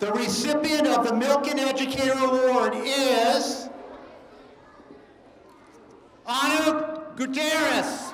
The recipient of the Milken Educator Award is Anu Gutierrez.